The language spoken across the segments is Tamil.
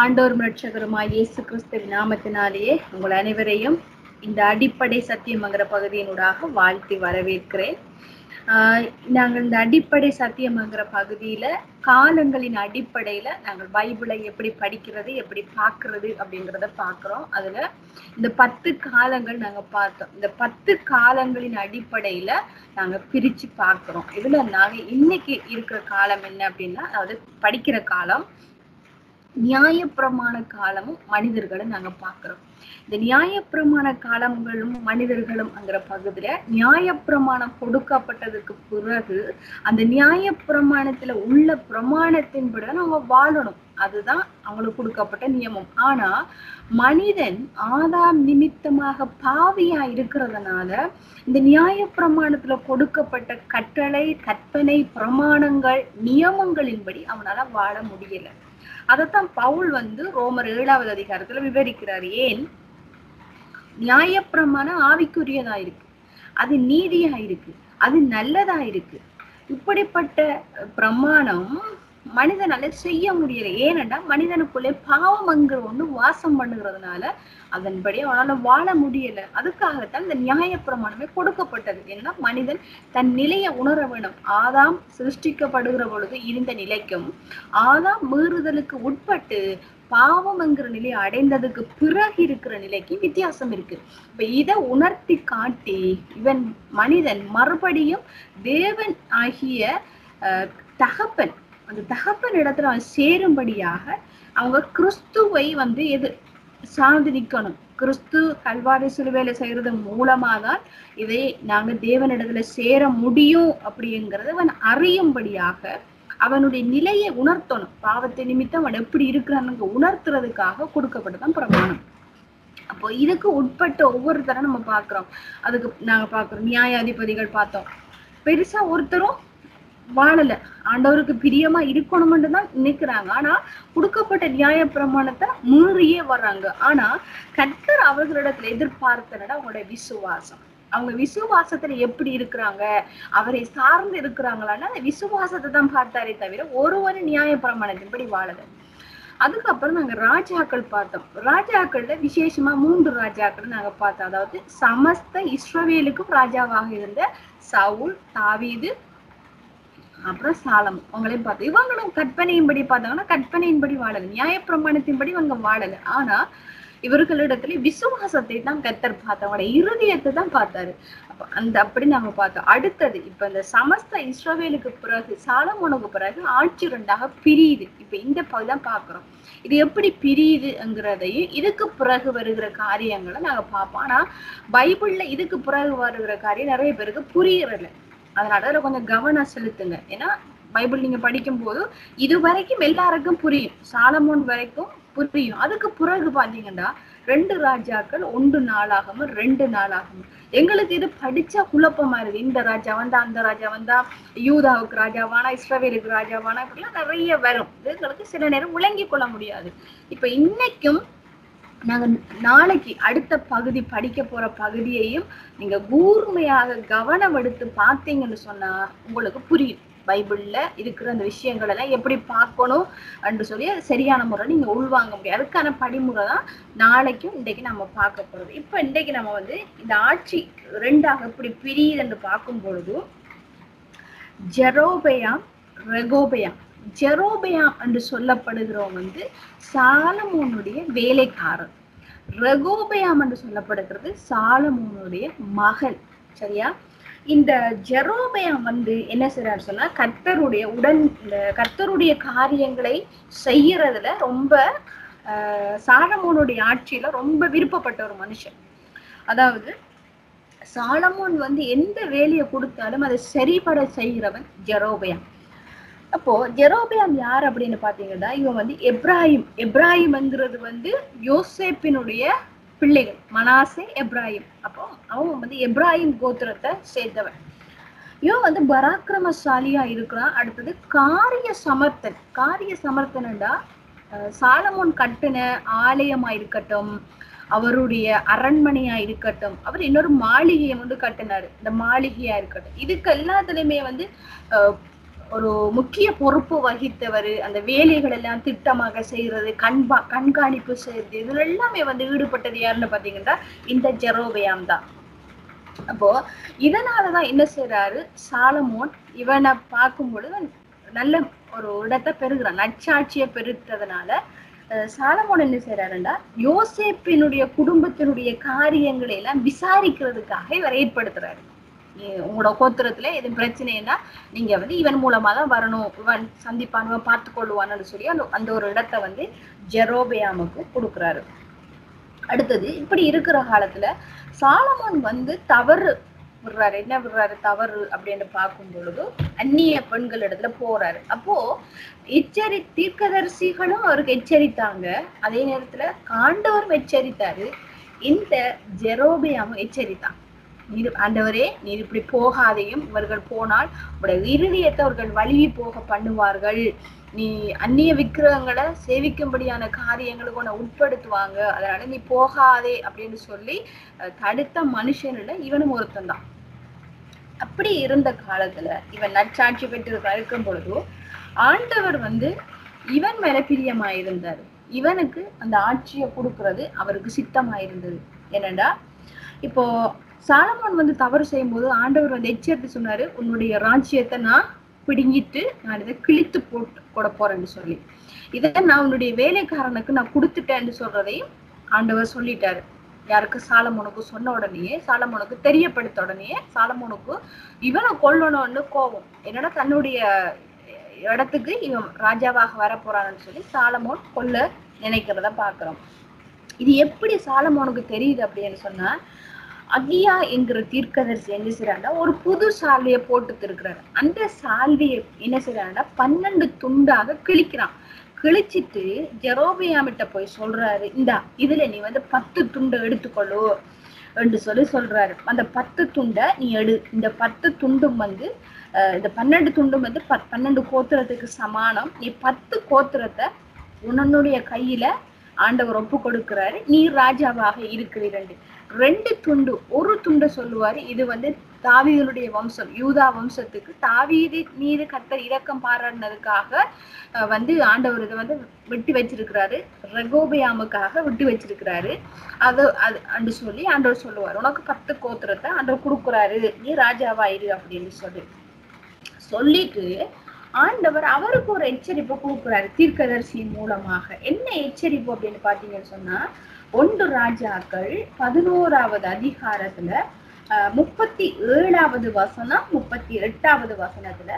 ஆண்டோர் ரட்சகருமாய் இயேசு கிறிஸ்துவின் நாமத்தினாலேயே உங்கள் அனைவரையும் இந்த அடிப்படை சத்தியமங்கிற பகுதியினூடாக வாழ்த்தி வரவேற்கிறேன். நாங்கள் இந்த அடிப்படை சத்தியமங்கிற பகுதியில காலங்களின் அடிப்படையில நாங்கள் பைபிளை எப்படி படிக்கிறது எப்படி பார்க்கறது அப்படிங்கிறத பார்க்குறோம். அதுல இந்த பத்து காலங்கள் நாங்க பார்த்தோம். இந்த பத்து காலங்களின் அடிப்படையில நாங்க பிரிச்சு பார்க்கிறோம். இதுல நாங்க இன்னைக்கு இருக்கிற காலம் என்ன அப்படின்னா அதாவது படிக்கிற காலம் நியாயப்பிரமாண காலமும் மனிதர்களும் நாங்க பாக்குறோம். இந்த நியாயப்பிரமாண காலங்களும் மனிதர்களும்ங்கிற பகுதியில நியாயப்பிரமாணம் கொடுக்கப்பட்டதுக்கு பிறகு அந்த நியாயப்பிரமாணத்துல உள்ள பிரமாணத்தின்படி தான் அவங்க வாழணும். அதுதான் அவங்களுக்கு கொடுக்கப்பட்ட நியமம். ஆனா மனிதன் ஆதாம் நிமித்தமாக பாவியா இருக்கிறதுனால இந்த நியாயப்பிரமாணத்துல கொடுக்கப்பட்ட கட்டளை கற்பனை பிரமாணங்கள் நியமங்களின்படி அவனால வாழ முடியல. அதைத்தான் பவுல் வந்து ரோமர் ஏழாவது அதிகாரத்துல விவரிக்கிறார். ஏன்? நியாயப்பிரமாணம் ஆவிக்குரியதா இருக்கு. அது நீதியா இருக்கு. அது நல்லதா இருக்கு. இப்படிப்பட்ட பிரமாணம் மனிதனால செய்ய முடியல. ஏனென்றா மனிதனுக்குள்ளே பாவம்ங்கிற ஒண்ணு வாசம் பண்ணுகிறதுனால அதன்படி அவனால வாழ முடியல. அதுக்காகத்தான் இந்த நியாயப்பிரமாணமே கொடுக்கப்பட்டது. ஏன்னா மனிதன் தன் நிலையை உணர வேணும் ஆதாம் சிருஷ்டிக்கப்படுகிற பொழுது இருந்த நிலைக்கும் ஆதாம் மீறுதலுக்கு உட்பட்டு பாவம் என்கிற நிலையை அடைந்ததுக்கு பிறகு இருக்கிற நிலைக்கு வித்தியாசம் இருக்கு. இப்ப இதை உணர்த்தி காட்டி இவன் மனிதன் மறுபடியும் தேவன் ஆகிய தகப்பன் அந்த தகப்பன் இடத்துல அவன் சேரும்படியாக அவங்க கிறிஸ்துவை வந்து எது சார்ந்து நிற்கணும் கிறிஸ்து கல்வாரி சிலுவையில செய்யறது மூலமா தான் இதை நாங்க தேவனிடத்துல சேர முடியும் அப்படிங்கிறத அவன் அறியும்படியாக அவனுடைய நிலையை உணர்த்தணும். பாவத்தை நிமித்தம் அவன் எப்படி இருக்கிறான்னு உணர்த்துறதுக்காக கொடுக்கப்பட்டதான் பிரமாணம். அப்போ இதுக்கு உட்பட்ட ஒவ்வொரு தரம் நம்ம பாக்குறோம் அதுக்கு நாங்க பாக்குறோம் நியாயாதிபதிகள் பார்த்தோம். பெருசா ஒருத்தரும் வாழல. ஆண்டவருக்கு பிரியமா இருக்கணும்னு தான் நினைக்கிறாங்க. ஆனா கொடுக்கப்பட்ட நியாய பிரமாணத்தை மீறியே வர்றாங்க. ஆனா கர்த்தர் அவர்களிடத்துல எதிர்பார்த்தனடா அவங்களோட விசுவாசம். அவங்க விசுவாசத்துல எப்படி இருக்கிறாங்க? அவரை சார்ந்து இருக்கிறாங்களான்னு அந்த விசுவாசத்தை தான் பார்த்தாரே தவிர ஒருவரு நியாய பிரமாணத்தின்படி வாழல. அதுக்கப்புறம் நாங்க ராஜாக்கள் பார்த்தோம். ராஜாக்கள்ல விசேஷமா மூன்று ராஜாக்கள் நாங்க பார்த்தோம். அதாவது சமஸ்த இஸ்ரவேலுக்கும் ராஜாவாக இருந்த சவுல் தாவீது அப்புறம் சாலம். அவங்களையும் பார்த்து இவங்களும் கற்பனையின்படி பார்த்தாங்கன்னா கற்பனையின்படி வாழல நியாயப்பிரமாணத்தின்படி இவங்க வாழல ஆனா இவர்களிடத்துல விசுவாசத்தை தான் கத்தர் பார்த்தவங்களோட இருதயத்தை தான் பார்த்தாரு. அந்த அப்படி நாங்க பார்த்தோம் அடுத்தது இப்ப இந்த சமஸ்த இஸ்ரோவேலுக்கு பிறகு சாலமோனுக்கு பிறகு ஆட்சி ரெண்டாக பிரியுது. இப்ப இந்த பகுதி தான் பாக்குறோம் இது எப்படி பிரியுதுங்கிறதையும் இதுக்கு பிறகு வருகிற காரியங்களை நாங்க பார்ப்போம். ஆனா பைபிள்ல இதுக்கு பிறகு வருகிற காரியம் நிறைய பேருக்கு புரியறதில்ல. அதனால அதில் கொஞ்சம் கவனம் செலுத்துங்க. ஏன்னா பைபிள் நீங்க படிக்கும் போது இது வரைக்கும் எல்லாருக்கும் புரியும். சாலமோன் வரைக்கும் புரியும். அதுக்கு பிறகு பாத்தீங்கன்னா ரெண்டு ராஜாக்கள் ஒன்று நாளாகவும் ரெண்டு நாளாகவும். எங்களுக்கு இது படிச்சா குழப்பமா இருக்கு. இந்த ராஜா வந்தா அந்த ராஜா வந்தா யூதாவுக்கு ராஜாவானா இஸ்ரவேலுக்கு ராஜாவானா இப்படிலாம் நிறைய வரும். எங்களுக்கு சில நேரம் விளங்கி கொள்ள முடியாது. இப்ப இன்னைக்கும் நாங்கள் நாளைக்கு அடுத்த பகுதி படிக்க போற பகுதியையும் நீங்க கூர்மையாக கவனம் எடுத்து பார்த்தீங்கன்னு சொன்னா உங்களுக்கு புரியும். பைபிள்ல இருக்கிற அந்த விஷயங்கள் எல்லாம் எப்படி பார்க்கணும் என்று சொல்லி சரியான முறை நீங்க உள்வாங்க முடியும் அதுக்கான படிமுறை தான் நாளைக்கும் இன்றைக்கு நம்ம பார்க்க போறது. இப்ப இன்றைக்கு நம்ம வந்து இந்த ஆட்சி ரெண்டாக எப்படி பிரியுது என்று பார்க்கும் பொழுது ஜெரோபயாம் ரெகோபயாம் ஜெரோபயாம் என்று சொல்லப்படுகிறவங்க வந்து சாலமோனுடைய வேலைக்காரர். ரகோபயாம் என்று சொல்லப்படுகிறது சாலமோனுடைய மகள். சரியா? இந்த ஜெரோபயம் வந்து என்ன செய்யறாரு சொன்னா கர்த்தருடைய உடன் கர்த்தருடைய காரியங்களை செய்யறதுல ரொம்ப சாலமோனுடைய ஆட்சியில ரொம்ப விருப்பப்பட்ட ஒரு மனுஷன். அதாவது சாலமோன் வந்து எந்த வேலையை கொடுத்தாலும் அதை சரிபட செய்கிறவன் ஜெரோபயம். அப்போ ஜெரோபியாம் யார் அப்படின்னு பாத்தீங்கன்னா இவன் வந்து எப்ராஹிம். எப்ராஹிம்ங்கிறது வந்து யோசேப்பினுடைய பிள்ளைகள். மனாசே எப்ராஹிம். அப்போ அவன் வந்து எப்ராஹிம் கோத்திரத்தை சேர்ந்தவன். இவன் வந்து பராக்கிரமசாலியா இருக்கிறான். அடுத்தது காரிய சமர்த்தன். காரிய சமர்த்தனண்டா சாலமோன் கட்டின ஆலயமா இருக்கட்டும் அவருடைய அரண்மனையா இருக்கட்டும் அவர் இன்னொரு மாளிகையை வந்து கட்டினாரு. இந்த மாளிகையா இருக்கட்டும் இதுக்கு எல்லாத்துலயுமே வந்து அஹ், ஒரு முக்கிய பொறுப்பு வகித்தவர் அந்த வேலைகள் எல்லாம் திட்டமாக செய்யறது கண்பா கண்காணிப்பு செய்யறது இதுல எல்லாமே வந்து ஈடுபட்டது யாருன்னு பாத்தீங்கன்னா இந்த ஜெரோபயாம் தான். அப்போ இதனாலதான் என்ன செய்யறாரு சாலமோன் இவனை பார்க்கும் பொழுது நல்ல ஒரு இடத்தை பெறுகிறான் நச்சாட்சியை பெருத்ததுனால சாலமோன் என்ன செய்யறாருன்னா யோசேப்பினுடைய குடும்பத்தினுடைய காரியங்களை எல்லாம் விசாரிக்கிறதுக்காக இவர் ஏற்படுத்துறாரு. உங்களோட கோத்திரத்துல எது பிரச்சனைனா நீங்க வந்து இவன் மூலமா தான் வரணும். இவன் சந்திப்பான் இவன் பார்த்து கொள்ளுவான்னு சொல்லி அந்த அந்த ஒரு இடத்தை வந்து ஜெரோபியாமுக்கு கொடுக்குறாரு. அடுத்தது இப்படி இருக்கிற காலத்துல சாலமான் வந்து தவறு விடுறாரு. என்ன விடுறாரு? தவறு அப்படின்னு பார்க்கும் பொழுது அந்நிய பெண்கள் இடத்துல போறாரு. அப்போ எச்சரி தீர்க்கதரிசிகளும் அவருக்கு எச்சரித்தாங்க. அதே நேரத்துல காண்டவரும் எச்சரித்தாரு. இந்த ஜெரோபியாமும் எச்சரித்தான். நீர் ஆண்டவரே நீர் இப்படி போகாதையும் இவர்கள் போனால் உடைய இருதயத்தை அவர்கள் வழுவி போக பண்ணுவார்கள். நீ அந்நிய விக்கிரகங்களை சேவிக்கும்படியான காரியங்களுக்கு உன்னை உட்படுத்துவாங்க. அதனால நீ போகாதே அப்படின்னு சொல்லி தடுத்த தடுத்த மனுஷனில் இவனும் ஒருத்தன் தான் அப்படி இருந்த காலத்துல இவன் நற்சாட்சி பெற்று இருக்கும் பொழுது ஆண்டவர் வந்து இவன் மேல பிரியமா இருந்தாரு இவனுக்கு அந்த ஆட்சியை கொடுக்கறது அவருக்கு சித்தமா இருந்தது என்னடா இப்போ சாலமான் வந்து தவறு செய்யும் போது ஆண்டவர் வந்து எச்சரித்து சொன்னாரு உன்னுடைய ராஜ்யத்தை நான் பிடுங்கிட்டு நான் இதை கிழித்து போட்டு கூட போறேன்னு சொல்லி. இதை நான் உன்னுடைய வேலைக்காரனுக்கு நான் கொடுத்துட்டேன்னு சொல்றதையும் ஆண்டவர் சொல்லிட்டாரு. யாருக்கு? சாலமோனுக்கு சொன்ன உடனேயே சாலமோனுக்கு தெரியப்படுத்த உடனேயே சாலமோனுக்கு இவனை கொல்லணும்னு கோபம். என்னன்னா தன்னுடைய இடத்துக்கு இவன் ராஜாவாக வர போறான்னு சொல்லி சாலமோன் கொல்ல நினைக்கிறத பாக்குறோம் இது எப்படி சாலமோனுக்கு தெரியுது அப்படின்னு சொன்னா அகியா என்கிற தீர்க்கதரிசி என்ன செய்யறாங்கன்னா ஒரு புது சால்வையை போட்டு திருக்கிறாரு. அந்த சால்வையை என்ன செய்யறாங்கன்னா பன்னெண்டு துண்டாக கிழிக்கிறான். கிழிச்சிட்டு ஜெரோபியாமிட்ட போய் சொல்றாரு இந்தா இதுல நீ வந்து பத்து துண்டை எடுத்துக்கொள்ளு என்று சொல்லி சொல்றாரு. அந்த பத்து துண்டை நீ எடு. இந்த பத்து துண்டும் வந்து இந்த பன்னெண்டு துண்டும் வந்து பத்- பன்னெண்டு கோத்திரத்துக்கு சமானம். நீ பத்து கோத்திரத்தை உன்னுடைய கையில ஆண்டவர் ஒப்பு கொடுக்கிறாரு. நீ ராஜாவாக இருக்கிறீரண்டு. ரெண்டு துண்டு ஒரு துண்டை சொல்லுவாரு. இது வந்து தாவிகளுடைய வம்சம் யூதா வம்சத்துக்கு. தாவீது மீது கத்தர் இரக்கம் பாராடினதுக்காக வந்து ஆண்டவர் இதை வந்து விட்டு வச்சிருக்கிறாரு. ரெகோபியாமுக்காக விட்டு வச்சிருக்கிறாரு. அது அது அண்டு சொல்லி ஆண்டவர் சொல்லுவார். உனக்கு பத்து கோத்திரத்தை ஆண்டவர் கொடுக்குறாரு. நீ ராஜாவா அப்படின்னு சொல்லி. சொல்லிட்டு ஆண்டவர் அவருக்கு ஒரு எச்சரிப்பு கொடுக்குறாரு தீர்க்கதரிசியின் மூலமாக. என்ன எச்சரிப்பு அப்படின்னு பாத்தீங்கன்னு சொன்னா ஒன்று ராஜாக்கள் பதினோராவது அதிகாரத்துல முப்பத்தி ஏழாவது வசனம் முப்பத்தி எட்டாவது வசனத்துல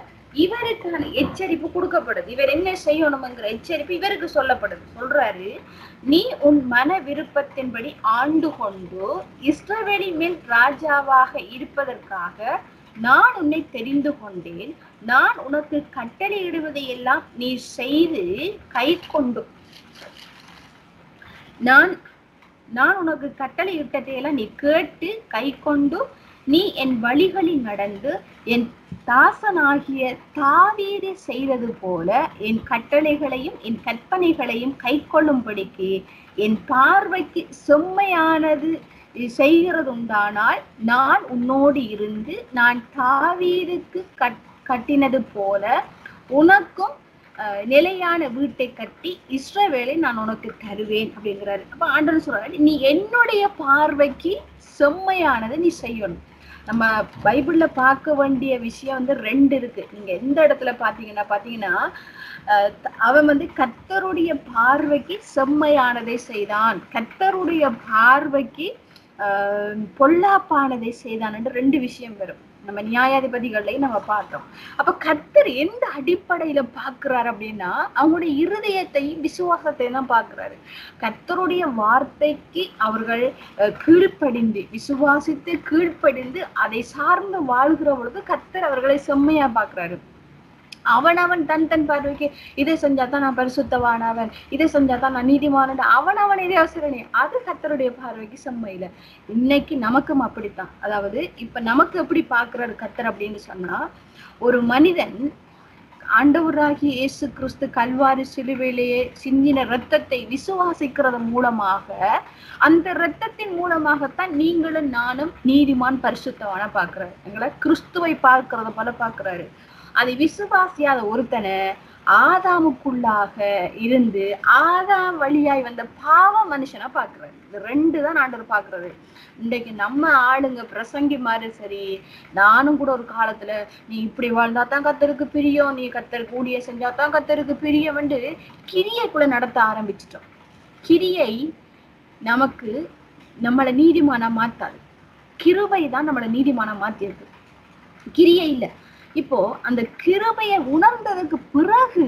இவருக்கான எச்சரிப்பு கொடுக்கப்படுது. இவர் என்ன செய்யணுங்கிற எச்சரிப்பு இவருக்கு சொல்லப்படுது. சொல்றாரு நீ உன் மன விருப்பத்தின்படி ஆண்டு கொண்டு இஸ்ரவேலின் மேல் ராஜாவாக இருப்பதற்காக நான் உன்னை தெரிந்து கொண்டேன். நான் உனக்கு கட்டளையிடுவதை எல்லாம் நீ செய்து கை கொண்டு. நான் நான் உனக்கு கட்டளை எல்லாம் நீ கேட்டு கை கொண்டு நீ என் வழிகளில் நடந்து என் தாசனாகிய தாவீது செய்தது போல என் கட்டளைகளையும் என் கற்பனைகளையும் கை கொள்ளும்படிக்கு என் பார்வைக்கு செம்மையானது செய்கிறதுண்டானால் நான் உன்னோடு இருந்து நான் தாவீதுக்கு கட் கட்டினது போல உனக்கும் நிலையான வீட்டை கட்டி இஸ்ரவேலை நான் உனக்கு தருவேன் அப்படிங்கிறாரு. அப்ப ஆண்டவர் சொல்றாரு நீ என்னுடைய பார்வைக்கு செம்மையானதை நீ செய்யணும். நம்ம பைபிள்ல பார்க்க வேண்டிய விஷயம் வந்து ரெண்டு இருக்கு. நீங்க எந்த இடத்துல பாத்தீங்கன்னா பாத்தீங்கன்னா அவன் வந்து கர்த்தருடைய பார்வைக்கு செம்மையானதை செய்தான். கர்த்தருடைய பார்வைக்கு பொல்லாப்பானதை செய்தான் என்று ரெண்டு விஷயம் வரும். நம்ம நியாயாதிபதிகளையும் நம்ம பார்க்கிறோம். அப்ப கர்த்தர் எந்த அடிப்படையில பாக்குறாரு அப்படின்னா அவங்களுடைய இருதயத்தையும் விசுவாசத்தையும் தான் பாக்குறாரு கர்த்தருடைய வார்த்தைக்கு அவர்கள் கீழ்ப்படிந்து விசுவாசித்து கீழ்ப்படிந்து அதை சார்ந்து வாழ்கிற பொழுது கர்த்தர் அவர்களை செம்மையா பாக்குறாரு அவன் அவன் தன் தன் பார்வைக்கு இதை செஞ்சாதான் நான் பரிசுத்தவானவன். இதை செஞ்சாதான் நான் நீதிமானன். அவன் அவன் இதே அவசரணி அது கத்தருடைய பார்வைக்கு செம்மையில. இன்னைக்கு நமக்கும் அப்படித்தான். அதாவது இப்ப நமக்கு எப்படி பாக்குறாரு கர்த்தர் அப்படின்னு சொன்னா ஒரு மனிதன் ஆண்டவராகி இயேசு கிறிஸ்து கல்வாரி சிலுவையிலேயே சிந்தின இரத்தத்தை விசுவாசிக்கிறது மூலமாக அந்த இரத்தத்தின் மூலமாகத்தான் நீங்களும் நானும் நீதிமான் பரிசுத்தவான பாக்குறாரு எங்களை கிறிஸ்துவை பார்க்கறத போல பாக்குறாரு அது விசுவாசியாத ஒருத்தனை ஆதாமுக்குள்ளாக இருந்து ஆதாம் வழியாய் வந்த பாவ மனுஷனா பாக்குறாரு இது ரெண்டு தான் ஆண்டவர் பாக்குறது இன்றைக்கு நம்ம ஆளுங்க பிரசங்கி மாதிரி சரி நானும் கூட ஒரு காலத்துல நீ இப்படி வாழ்ந்தா தான் கத்தருக்கு பிரியம் நீ கத்தருக்கு ஊழிய செஞ்சா தான் கத்தருக்கு பிரியம் வந்து கிரியைக்குள்ள நடத்த ஆரம்பிச்சிட்டோம். கிரியை நமக்கு நம்மளை நீதிமானா மாத்தாது. கிருபை தான் நம்மளை நீதிமானா மாத்திருக்கு கிரியை இல்லை. இப்போ அந்த கிருபையை உணர்ந்ததுக்கு பிறகு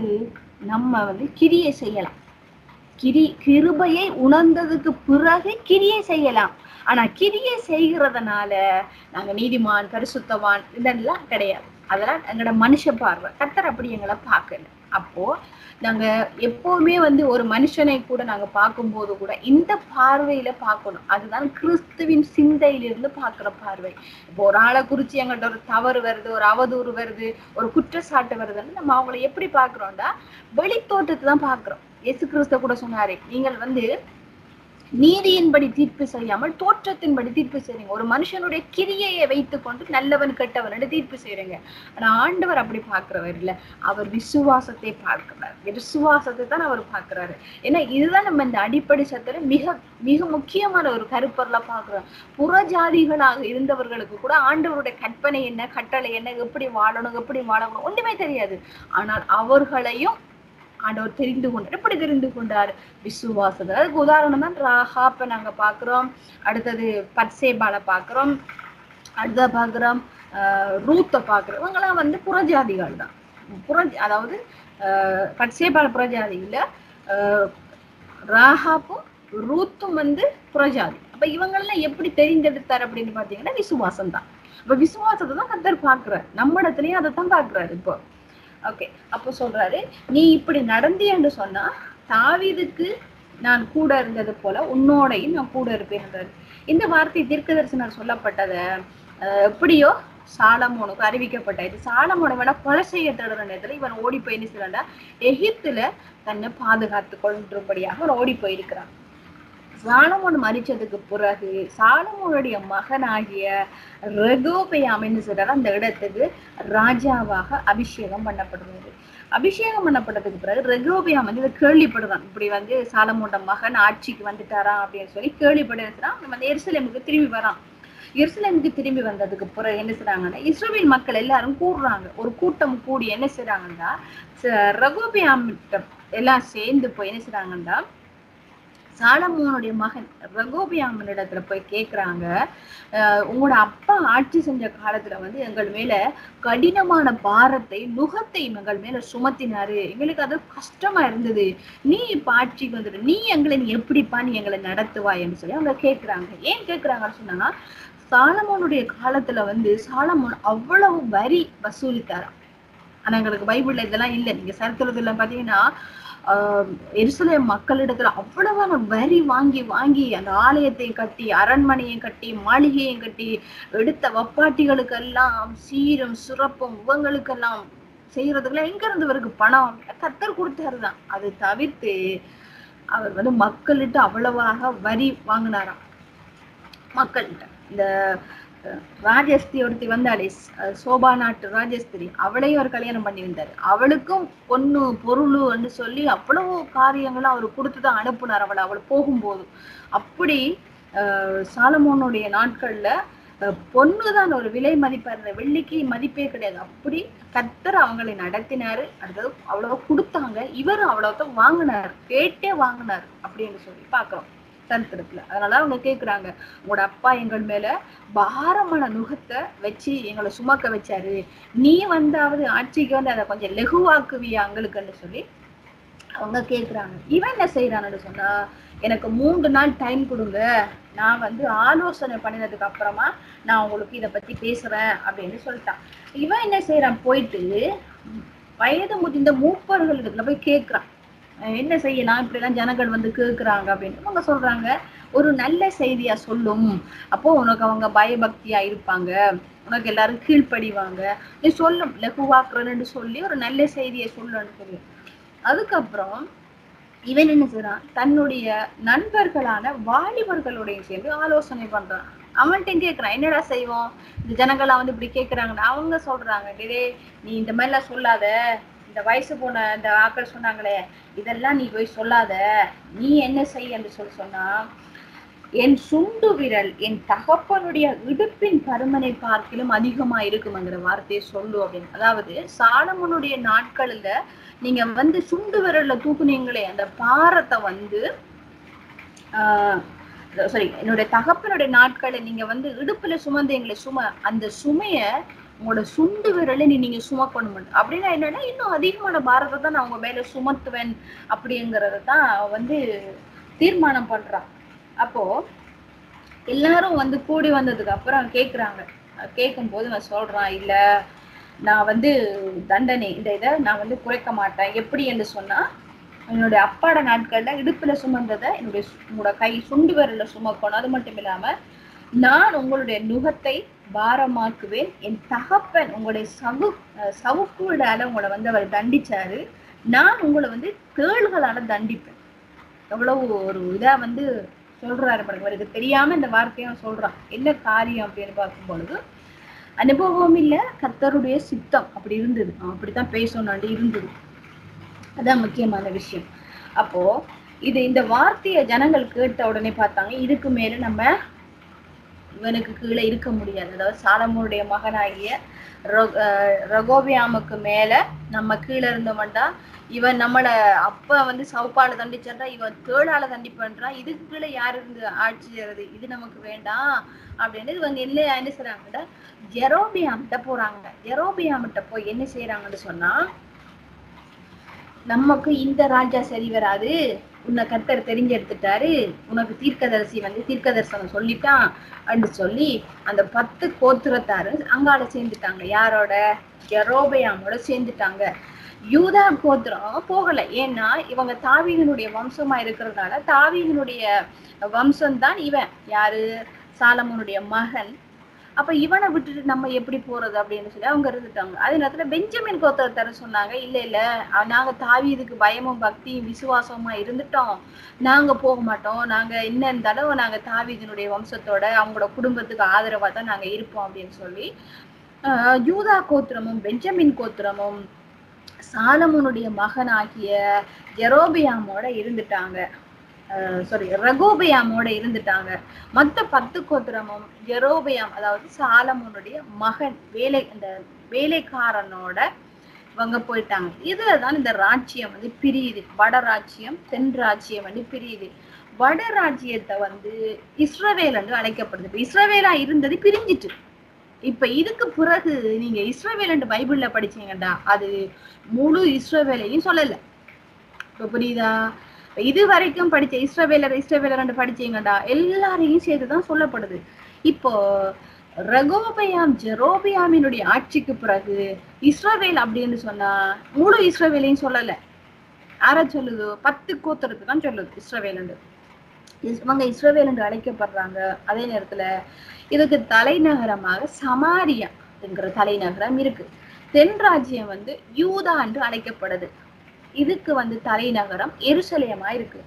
நம்ம வந்து கிரியை செய்யலாம். கிரி கிருபையை உணர்ந்ததுக்கு பிறகு கிரியை செய்யலாம். ஆனா கிரியை செய்கிறதுனால நாங்க நீதிமான் பரிசுத்தவான் இதெல்லாம் கிடையாது. அதெல்லாம் எங்களோட மனுஷ பார்வை. கத்தர் அப்படி எங்களை பார்க்கல. அப்போ நாங்க எப்பவுமே வந்து ஒரு மனுஷனை கூட நாங்க பார்க்கும்போது கூட இந்த பார்வையில பார்க்கணும். அதுதான் கிறிஸ்துவின் சிந்தையிலிருந்து பார்க்கிற பார்வை. இப்போ ஒரு ஆளை குறிச்சு எங்கள்கிட்ட ஒரு தவறு வருது ஒரு அவதூறு வருது ஒரு குற்றச்சாட்டு வருதுன்னு நம்ம அவங்கள எப்படி பார்க்கிறோம்டா வெளித்தோட்டத்தை தான் பாக்குறோம் இயேசு கிறிஸ்த கூட சொன்னாரு நீங்கள் வந்து நீதியின்படி தீர்ப்பு செய்யாமல் தோற்றத்தின்படி தீர்ப்பு செய்றீங்க. ஒரு மனுஷனுடைய கிரியையை வைத்துக்கொண்டு நல்லவன் கெட்டவன் தீர்ப்பு செய்றீங்க. ஆனா ஆண்டவர் அப்படி பாக்குறவர் இல்ல. அவர் விசுவாசத்தை பார்க்கிறார். விசுவாசத்தை தான் அவர் பாக்குறாரு ஏன்னா இதுதான் நம்ம இந்த அடிப்படை சத்துல மிக மிக முக்கியமான ஒரு கருப்பொருளை பார்க்கிறோம். புறஜாதிகளாக இருந்தவர்களுக்கு கூட ஆண்டவருடைய கற்பனை என்ன கட்டளை என்ன எப்படி வாழணும் எப்படி வாழணும் ஒண்ணுமே தெரியாது. ஆனால் அவர்களையும் ஆண்டவர் தெரிந்து கொண்டார். எப்படி தெரிந்து கொண்டார்? விசுவாசத்தை. அதுக்கு உதாரணம் தான் ராஹாப்பை நாங்க பாக்குறோம் அடுத்தது பட்சேபால பாக்குறோம் அடுத்த பாக்குறோம் ஆஹ் ரூத்தை பாக்குறோம் இவங்கெல்லாம் வந்து புறஜாதிகள் தான். புற அதாவது ஆஹ் பட்சேபால புறஜாதி இல்ல. ஆஹ் ரூத்தும் வந்து புறஜாதி. அப்ப இவங்களெல்லாம் எப்படி தெரிந்தெடுத்தார் அப்படின்னு பாத்தீங்கன்னா விசுவாசம் தான். இப்ப விசுவாசத்தை தான் கத்தர் பாக்குறாரு நம்ம இடத்துலயும் அதை தான் பாக்குறாரு இப்போ. ஓகே அப்போ சொல்றாரு நீ இப்படி நடந்தியன்னு சொன்னா தாவீதுக்கு நான் கூட இருந்தது போல உன்னோடையும் நான் கூட இருப்பேன்றாரு இந்த வார்த்தை தீர்க்க தரிசனம் சொல்லப்பட்டதை அஹ், எப்படியோ சாலமோனுக்கு அறிவிக்கப்பட்ட இது சாலமோனை விட கொலை செய்ய தேடுற நேரத்துல இவன் ஓடி போய் என்ன செய்யறான்டா எகிப்துல தன்னை பாதுகாத்து கொள்ளும்படியாக அவர் ஓடி போயிருக்கிறான் சாலமோன் மறிச்சதுக்கு பிறகு சாலமோனுடைய மகனாகிய ரெகோபயாம் என்ன செய்றாரு அந்த இடத்துக்கு ராஜாவாக அபிஷேகம் பண்ணப்படுறது அபிஷேகம் பண்ணப்பட்டதுக்கு பிறகு ரெகோபியாம் வந்து இதை கேள்விப்படுறான் இப்படி வந்து சாலமோட மகன் ஆட்சிக்கு வந்துட்டாராம் அப்படின்னு சொல்லி கேள்விப்படுறான் நம்ம வந்து எருசலேமுக்கு திரும்பி வரான். எருசலேமுக்கு திரும்பி வந்ததுக்கு பிறகு என்ன செய்றாங்கன்னா இஸ்ரேல் மக்கள் எல்லாரும் கூடுறாங்க. ஒரு கூட்டம் கூடி என்ன செய்றாங்கன்னா ச- எல்லாம் சேர்ந்து போய் என்ன செய்றாங்கன்னா சாலமோனுடைய மகன் ரகோபியாமனிடத்துல போய் கேக்குறாங்க. அஹ் உங்களோட அப்பா ஆட்சி செஞ்ச காலத்துல வந்து எங்கள் மேல கடினமான பாரத்தை நுகத்தை எங்கள் மேல சுமத்தினாரு. எங்களுக்கு அது கஷ்டமா இருந்தது. நீ இப்ப ஆட்சிக்கு வந்துட்டு நீ எங்களை நீ எப்படிப்பா நீ எங்களை நடத்துவாய்ன்னு சொல்லி அவங்க கேக்குறாங்க. ஏன் கேக்குறாங்கன்னு சொன்னா சாலமோனுடைய காலத்துல வந்து சாலமோன் அவ்வளவு வரி வசூலித்தாராம். ஆனா எங்களுக்கு பைபிள்ல இதெல்லாம் இல்லை. நீங்க சரித்திரத்துல பாத்தீங்கன்னா எருசலேம் மக்களிடத்துல அவ்வளவான வரி வாங்கி வாங்கி அந்த ஆலயத்தை கட்டி அரண்மனையை கட்டி மாளிகையை கட்டி எடுத்த வப்பாட்டிகளுக்கெல்லாம் சீரும் சுரப்பும் இவங்களுக்கெல்லாம் செய்யறதுக்கெல்லாம் எங்க இருந்து இவருக்கு பணம்? கத்தர் கொடுத்தாருதான் அதை தவிர்த்து அவர் வந்து மக்கள்கிட்ட அவ்வளவாக வரி வாங்கினாராம். மக்கள்கிட்ட. இந்த ராஜஸ்திரி ஒருத்தி வந்தாளே சோபா நாட்டு ராஜஸ்திரி அவளையும் அவர் கல்யாணம் பண்ணி அவளுக்கும் பொண்ணு பொருள்னு சொல்லி அவ்வளவு காரியங்களும் அவர் கொடுத்துதான் அனுப்புனார் அவளை. அவள் போகும்போது அப்படி சாலமோனுடைய நாட்கள்ல அஹ், பொண்ணுதான் ஒரு விலை மதிப்பா வெள்ளிக்கு மதிப்பே கிடையாது. அப்படி கத்தர் அவங்களை நடத்தினாரு. அடுத்தது அவ்வளவு கொடுத்தாங்க. இவர் அவ்வளவு வாங்கினார். கேட்டே வாங்கினார் அப்படின்னு சொல்லி பாக்குறோம் சரித்திரத்துல அதனால அவங்க கேக்குறாங்க. உங்களோட அப்பா எங்கள் மேல பாரமான நுகத்தை வச்சு எங்களை சுமக்க வச்சாரு. நீ வந்தாவது ஆட்சிக்கு வந்து அதை கொஞ்சம் லெகுவாக்குவியா எங்களுக்குன்னு சொல்லி அவங்க கேக்குறாங்க. இவன் என்ன செய்யறான்னு சொன்னா எனக்கு மூன்று நாள் டைம் கொடுங்க. நான் வந்து ஆலோசனை பண்ணினதுக்கு அப்புறமா நான் உங்களுக்கு இதை பத்தி பேசுறேன் அப்படின்னு சொல்லிட்டான். இவன் என்ன செய்யறான் போயிட்டு வயது முதிர்ந்த மூப்பர்கள் இடத்துல போய் கேக்குறான். என்ன செய்யலாம்? இப்படிலாம் ஜனங்கள் வந்து கேட்குறாங்க அப்படின்னு அவங்க சொல்றாங்க. ஒரு நல்ல செய்தியா சொல்லும். அப்போ உனக்கு அவங்க பயபக்தியா இருப்பாங்க. உனக்கு எல்லாரும் கீழ்ப்படிவாங்க. நீ சொல்லும். லகுவாக்குறன்னு சொல்லி ஒரு நல்ல செய்தியை சொல்லணும்னு சொல்லி. அதுக்கப்புறம் இவன் என்ன செய்யறான் தன்னுடைய நண்பர்களான வாலிபர்களுடைய சேர்ந்து ஆலோசனை பண்றான். அவன்கிட்ட கேட்குறான் என்னடா செய்வோம்? இந்த ஜனங்கள்லாம் வந்து இப்படி கேட்குறாங்கன்னு அவங்க சொல்றாங்க டே நீ இந்த மாதிரிலாம் சொல்லாத. இந்த வயசு போன இந்த ஆக்கள் சொன்னாங்களே இதெல்லாம் நீ போய் சொல்லாத. நீ என்ன செய் என்று சொல்லி சொன்னா என் சுண்டு விரல் என் தகப்பனுடைய இடுப்பின் பருமனை பார்க்கிலும் அதிகமா இருக்குங்கிற வார்த்தையை சொல்லு அப்படின்னு. அதாவது சாலமனுடைய நாட்கள்ல நீங்க வந்து சுண்டு விரல்ல தூக்குனீங்களே அந்த பாரத்தை வந்து ஆஹ் சாரி என்னுடைய தகப்பனுடைய நாட்களை நீங்க வந்து இடுப்புல சுமந்தீங்களே சும அந்த சுமைய உங்களோட சுண்டு விரலை நீ நீங்க சுமக்கணும் அப்படின்னா என்னன்னா இன்னும் அதிகமான பாரத்தை தான் நான் உங்க மேல சுமத்துவேன் அப்படிங்கறத தான் வந்து தீர்மானம் பண்றான் அப்போ எல்லாரும் வந்து கூடி வந்ததுக்கு அப்புறம் கேக்குறாங்க. கேட்கும் போது நான் சொல்றான் இல்ல நான் வந்து தண்டனை இந்த இதை நான் வந்து குறைக்க மாட்டேன். எப்படி என்று சொன்னா என்னுடைய அப்பாட நாட்கள்ல இடுப்புல சுமந்ததை என்னுடைய உங்களோட கை சுண்டு விரல சுமக்கணும். அது மட்டும் இல்லாம நான் உங்களுடைய நுகத்தை பாரமாக்குவேன். என் தகப்பன் உங்களுடைய சவு சவுக்குடால உங்களை வந்து அவர் தண்டிச்சாரு. நான் உங்களை வந்து தேள்களால தண்டிப்பேன். எவ்வளவு ஒரு இதா வந்து சொல்றாரு பாருங்க. அவருக்கு தெரியாம இந்த வார்த்தையும் சொல்றான். என்ன காரியம் அப்படின்னு பார்க்கும் பொழுது அனுபவம் இல்ல கர்த்தருடைய சித்தம் அப்படி இருந்தது. அப்படித்தான் பேசணும்னு இருந்தது. அதான் முக்கியமான விஷயம். அப்போ இது இந்த வார்த்தையை ஜனங்கள் கேட்ட உடனே பார்த்தாங்க. இதுக்கு மேல நம்ம இவனுக்கு கீழே இருக்க முடியாது. அதாவது சாலமோனுடைய மகனாகிய அஹ் ரகோபியாமுக்கு மேல நம்ம கீழே இருந்தோம்டா இவன் நம்மள அப்ப வந்து சவுப்பால தண்டிச்சான்டா இவன் தேளால பண்றான் இதுக்கு கீழே யார் இருந்து ஆட்சி செய்யறது? இது நமக்கு வேண்டாம் அப்படின்னு இவங்க என்ன என்ன செய்றாங்கடா? ஜெரோபியாமிட்ட போறாங்க. ஜெரோபியாமிட்ட போய் என்ன செய்யறாங்கன்னு சொன்னா நமக்கு இந்த ராஜா சரி வராது. உன்னை கர்த்தர் தெரிஞ்செடுத்துட்டாரு. உனக்கு தீர்க்கதரிசி வந்து தீர்க்கதரிசனம் சொல்லிட்டான் அப்படின்னு சொல்லி அந்த பத்து கோத்திரத்தாரு அங்கால சேர்ந்துட்டாங்க. யாரோட? ஜெரோபயாமோட சேர்ந்துட்டாங்க. யூதா கோத்திரம் போகல. ஏன்னா இவங்க தாவிகளுடைய வம்சமா இருக்கிறதுனால தாவிகளுடைய வம்சம் தான் இவன். யாரு? சாலமனுடைய மகன். அப்ப இவனை விட்டுட்டு நம்ம எப்படி போறது அப்படின்னு சொல்லி அவங்க இருந்துட்டாங்க. அதே நேரத்துல பெஞ்சமின் கோத்திரத்தார சொன்னாங்க இல்ல இல்ல அஹ் தாவி இதுக்கு பயமும் பக்தியும் விசுவாசமா இருந்துட்டோம். நாங்க போக மாட்டோம். நாங்க என்ன தடவை நாங்க தாவீதினுடைய வம்சத்தோட அவங்களோட குடும்பத்துக்கு ஆதரவா தான் நாங்க இருப்போம் அப்படின்னு சொல்லி யூதா கோத்திரமும் பெஞ்சமின் கோத்திரமும் சாலமோனுடைய மகனாகிய ஜெரோபியாமோட இருந்துட்டாங்க. சாரி ரகோபியாமோட இருந்துட்டாங்க. மத்த பத்து கோத்திரமும் ஜெரோபியாம் அதாவது சாலமோனுடைய மகன் வேலை இந்த வேலைக்காரனோட இவங்க போயிட்டாங்க. இதுல தான் இந்த ராஜ்யம் வந்து பிரியுது. வட ராஜ்யம் தென் ராஜ்யம் வந்து பிரியுது. வட ராஜ்யத்தை வந்து இஸ்ரவேல் என்று அழைக்கப்படுது. இப்ப இஸ்ரவேலா இருந்தது பிரிஞ்சிட்டு. இப்ப இதுக்கு பிறகு நீங்க இஸ்ரவேல் என்று பைபிள்ல படிச்சீங்கடா அது முழு இஸ்ரவேலையும் சொல்லல. இப்ப புரியுதா? இது வரைக்கும் படிச்ச இஸ்ரவேலர் இஸ்ரவேலர் படிச்சீங்கடா எல்லாரையும் சேர்த்துதான் சொல்லப்படுது. இப்போ ரகோபயாம் ஜெரோபியாமினுடைய ஆட்சிக்கு பிறகு இஸ்ரவேல் அப்படின்னு சொன்னா முழு இஸ்ரவேலையும் சொல்லல. யார சொல்லுது? பத்து கோத்திரத்தை தான் சொல்லுது இஸ்ரவேலண்டு இவங்க இஸ்ரவேல் என்று அழைக்கப்படுறாங்க. அதே நேரத்துல இதுக்கு தலைநகரமாக சமாரியா என்கிற தலைநகரம் இருக்கு. தென் ராஜ்யம் வந்து யூதா என்று அழைக்கப்படுது. இதுக்கு வந்து தலைநகரம் எருசலேமா இருக்கு.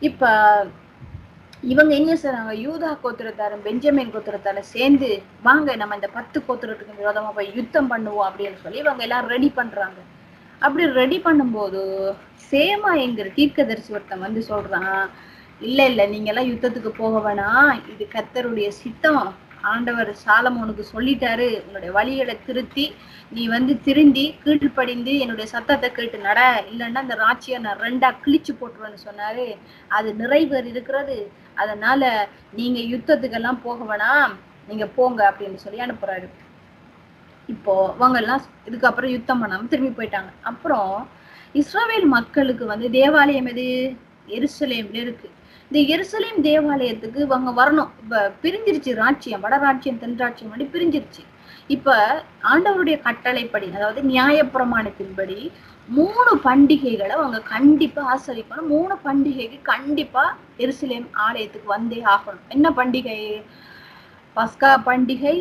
இப்ப இவங்க என்ன செய்றாங்க? யூதா கோத்திரத்தாரும் பெஞ்சமின் கோத்திரத்தாரும் சேர்ந்து வாங்க நம்ம இந்த பத்து கோத்திரத்துக்கு விரோதமா போய் யுத்தம் பண்ணுவோம் அப்படின்னு சொல்லி இவங்க எல்லாரும் ரெடி பண்றாங்க. அப்படி ரெடி பண்ணும்போது சேமா என்கிற தீர்க்கதரிசி ஒருத்தன் வந்து சொல்றான் இல்ல இல்ல நீங்க எல்லாம் யுத்தத்துக்கு போக வேணாம். இது கத்தருடைய சித்தம். ஆண்டவர் சாலமோனுக்கு சொல்லிட்டாரு உன்னுடைய வழிகளை திருத்தி நீ வந்து திருந்தி கீழ்ப்படிந்து என்னுடைய சத்தத்தை கேட்டு நட. இல்லைன்னா அந்த ராட்சியை நான் ரெண்டா கிழிச்சு போட்டுருவேன்னு சொன்னாரு. அது நிறைவேறி இருக்கிறது. அதனால நீங்க யுத்தத்துக்கெல்லாம் போக வேணாம். நீங்க போங்க அப்படின்னு சொல்லி அனுப்புறாரு. இப்போ இவங்க எல்லாம் இதுக்கப்புறம் யுத்தம் பண்ணாம திரும்பி போயிட்டாங்க. அப்புறம் இஸ்ரவேல் மக்களுக்கு வந்து தேவாலயம் எது? எருசலேம்ல இருக்கு. இந்த எருசலேம் தேவாலயத்துக்கு இவங்க வரணும். இப்ப பிரிஞ்சிருச்சு ராட்சியம் வட ராட்சியம் அப்படி பிரிஞ்சிருச்சு. இப்ப ஆண்டவருடைய கட்டளைப்படி அதாவது நியாயப்பிரமாணத்தின்படி மூணு பண்டிகைகளை அவங்க கண்டிப்பா ஆசரிக்கணும். மூணு பண்டிகைக்கு கண்டிப்பா எருசலேம் ஆலயத்துக்கு வந்தே ஆகணும். என்ன பண்டிகை? பஸ்கா பண்டிகை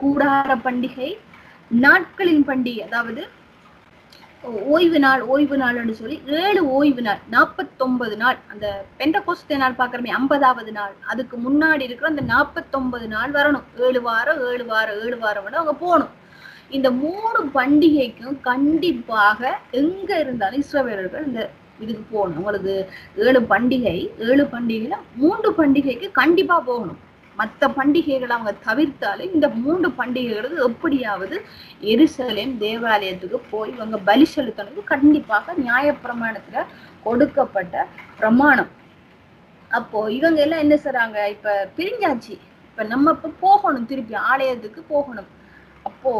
கூடார பண்டிகை நாட்களின் பண்டிகை அதாவது ஓய்வு நாள் ஓய்வு நாள்னு சொல்லி ஏழு ஓய்வு நாள் நாற்பத்தொன்பது நாள். அந்த பெண்டகோஸ்தே நாள் பார்க்குறமே ஐம்பதாவது நாள். அதுக்கு முன்னாடி இருக்கிற அந்த நாற்பத்தொன்பது நாள் வரணும். ஏழு வாரம் ஏழு வாரம் ஏழு வாரம் விட அவங்க போகணும். இந்த மூணு பண்டிகைக்கும் கண்டிப்பாக எங்க இருந்தாலும் இஸ்ரவேலர்கள் இந்த இதுக்கு போகணும். உங்களுக்கு ஏழு பண்டிகை ஏழு பண்டிகையில மூன்று பண்டிகைக்கு கண்டிப்பா போகணும். மற்ற பண்டிகைகளை அவங்க தவிர்த்தாலே இந்த மூன்று பண்டிகைகளுக்கு எப்படியாவது எருசலேம் தேவாலயத்துக்கு போய் இவங்க பலி செலுத்தணும் கண்டிப்பாக நியாயப்பிரமாணத்துல கொடுக்கப்பட்ட பிரமாணம். அப்போ இவங்க எல்லாம் என்ன செய்றாங்க? இப்ப பிரிஞ்சாச்சு. இப்ப நம்ம இப்ப போகணும் திருப்பி ஆலயத்துக்கு போகணும். அப்போ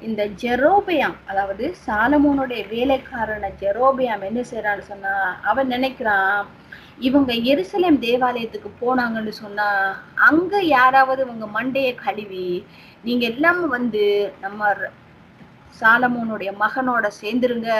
இந்த ஜெரோபியாம் அதாவது சாலமோனுடைய வேலைக்காரன ஜெரோபியாம் என்ன செய்யறான்னு சொன்னா அவன் நினைக்கிறான் இவங்க எருசலேம் தேவாலயத்துக்கு போனாங்கன்னு சொன்னா அங்க யாராவது இவங்க மண்டையை கழுவி நீங்க எல்லாம் வந்து நம்ம சாலமோனுடைய மகனோட சேர்ந்துருங்க.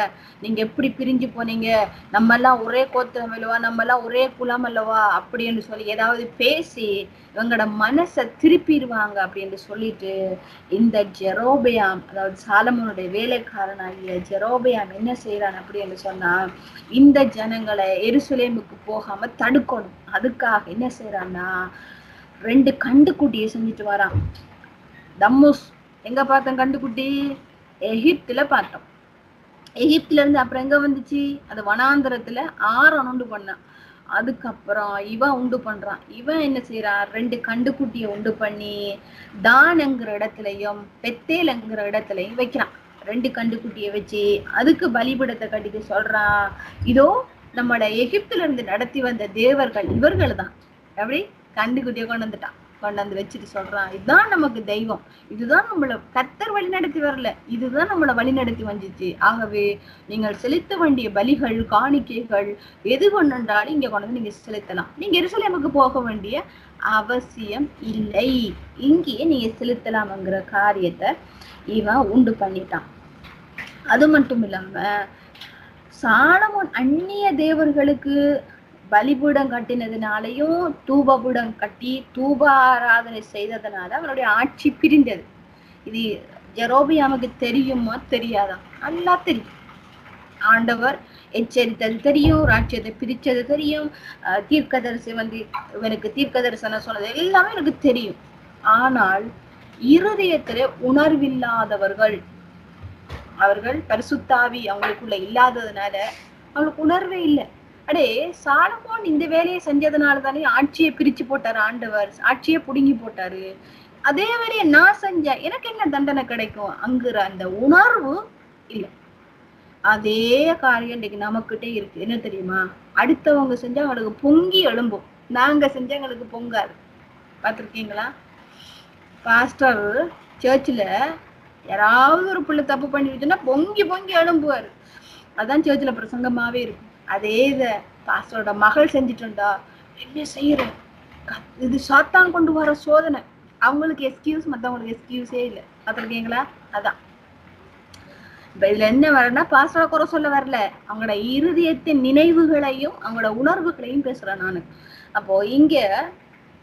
நீங்க எப்படி பிரிஞ்சு போனீங்க? நம்ம எல்லாம் ஒரே கோத்திரம் அல்லவா? நம்ம எல்லாம் ஒரே குலம் அல்லவா? அப்படின்னு சொல்லி ஏதாவது பேசி இவங்களோட மனசை திருப்பிடுவாங்க அப்படின்னு சொல்லிட்டு இந்த ஜெரோபியாம் அதாவது சாலமோனுடைய வேலைக்காரனாகிய ஜெரோபியாம் என்ன செய்யறான் அப்படின்னு சொன்னா இந்த ஜனங்களை எருசலேமுக்கு போகாம தடுக்கணும். அதுக்காக என்ன செய்யறான்னா ரெண்டு கண்டுக்குட்டியை செஞ்சுட்டு வரான். தம்முஸ் எங்க பார்த்தேன் கண்டுக்குட்டி? எகிப்துல பார்த்தோம். எகிப்துல இருந்து அப்புறம் எங்க வந்துச்சு? அது வனாந்திரத்துல ஆரம் உண்டு பண்ணான். அதுக்கப்புறம் இவன் உண்டு பண்றான். இவன் என்ன செய்யறான் ரெண்டு கண்டுக்குட்டியை உண்டு பண்ணி தானங்கிற இடத்துலயும் பெத்தேலங்கிற இடத்துலயும் வைக்கிறான். ரெண்டு கண்டுக்குட்டியை வச்சு அதுக்கு பலிபிடத்தை கட்டிட்டு சொல்றான் இதோ நம்மளோட எகிப்துல இருந்து நடத்தி வந்த தேவர்கள் இவர்கள் தான் எப்படி கண்டுக்குட்டியை கொண்டு வந்துட்டான். கொண்டு வந்து வச்சுட்டு சொல்றான். இதுதான் நமக்கு தெய்வம். இதுதான் நம்மள கத்தர் வழி நடத்தி வரல. இதுதான் நம்மளை வழி நடத்தி வந்துச்சு. ஆகவே நீங்கள் செலுத்த வேண்டிய பலிகள் காணிக்கைகள் எது கொண்டாலும் இங்க கொண்டு வந்து நீங்க செலுத்தலாம். நீங்க எருசலேமுக்கு போக வேண்டிய அவசியம் இல்லை. இங்கேயே நீங்க செலுத்தலாம்ங்கிற காரியத்தை இவன் உண்டு பண்ணிட்டான். அது மட்டும் இல்லாம சாலமோன் அந்நிய தேவர்களுக்கு பலிபீடம் கட்டினதுனாலையும் தூபபீடம் கட்டி தூப ஆராதனை செய்ததுனால அவனுடைய ஆட்சி பிரிந்தது. இது ஜெரோபியாமுக்கு தெரியுமா? தெரியாதா? நல்லா தெரியும். ஆண்டவர் எச்சரித்தது தெரியும் ராஜ்யத்தை பிரிச்சது தெரியும் தீர்க்கதரிசி வந்து இவனுக்கு தீர்க்க தரிசனம் சொன்னது எல்லாமே எனக்கு தெரியும். ஆனால் இருதயத்திலே உணர்வில்லாதவர்கள் அவர்கள் பரிசுத்தாவி அவங்களுக்குள்ள இல்லாததுனால அவங்களுக்கு உணர்வே இல்லை. அடே சாலமோன் இந்த வேலையை செஞ்சதுனால தானே ஆட்சியை பிரிச்சு போட்டாரு ஆண்டவர் ஆட்சியை புடுங்கி போட்டாரு. அதே வேலையை நான் செஞ்சேன் எனக்கு என்ன தண்டனை கிடைக்கும்? அங்குற அந்த உணர்வு இல்லை. அதே காரியம் இன்னைக்கு நமக்கிட்டே இருக்கு. என்ன தெரியுமா? அடுத்தவங்க செஞ்சா அவங்களுக்கு பொங்கி எழும்பும். நாங்க செஞ்சா எங்களுக்கு பொங்காது. பார்த்திருக்கீங்களா? பாஸ்டர் சர்ச்சில் யாராவது ஒரு பிள்ளை தப்பு பண்ணிடுச்சுன்னா பொங்கி பொங்கி எழும்புவார். அதான் சர்ச்சில் பிரசங்கமாவே இருக்கும். அதே இதை பாஸ்டரோட மகள் செஞ்சுட்டுண்டா என்ன செய்யற இது சாத்தான் கொண்டு வர சோதனை. அவங்களுக்கு எக்ஸ்கியூஸ் மற்றவங்களுக்கு எக்ஸ்கியூஸே இல்லை. பார்த்துருக்கீங்களா? அதான். இப்ப இதுல என்ன வரனா பாஸ்டரை குறை சொல்ல வரல. அவங்களோட இருதயத்தின் நினைவுகளையும் அவங்களோட உணர்வுகளையும் பேசுறேன் நானு. அப்போ இங்க